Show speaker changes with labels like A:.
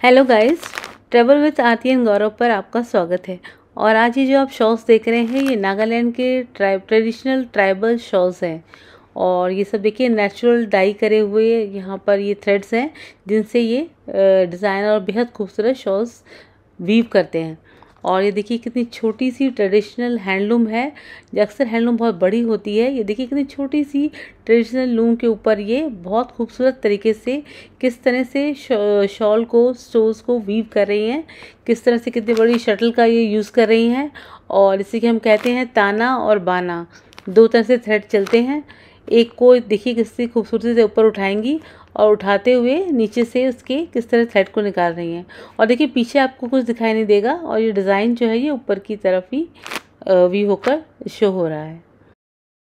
A: Hello guys travel with Aarti and Gaurav पर आपका स्वागत है। और आज ये जो आप शॉल्स देख रहे हैं, ये नागालैंड के ट्राइब ट्रेडिशनल ट्राइबल शॉल्स हैं। और ये सब देखिए नेचुरल डाई करे हुए यहाँ पर ये थ्रेड्स हैं, जिनसे ये डिज़ाइन और बेहद खूबसूरत शॉल्स वीव करते हैं। और ये देखिए कितनी छोटी सी ट्रेडिशनल हैंडलूम है। अक्सर हैंडलूम बहुत बड़ी होती है। ये देखिए कितनी छोटी सी ट्रेडिशनल लूम के ऊपर ये बहुत खूबसूरत तरीके से किस तरह से शॉल को स्टोर्स को वीव कर रही हैं, किस तरह से कितनी बड़ी शटल का ये यूज़ कर रही हैं, और इसी के हम कहते हैं ताना और बाना। दो तरह से थ्रेड चलते हैं। एक को देखिए किसी खूबसूरती से ऊपर उठाएँगी और उठाते हुए नीचे से उसके किस तरह थ्रेड को निकाल रही हैं। और देखिए, पीछे आपको कुछ दिखाई नहीं देगा और ये डिज़ाइन जो है ये ऊपर की तरफ़ ही वी होकर शो हो रहा है।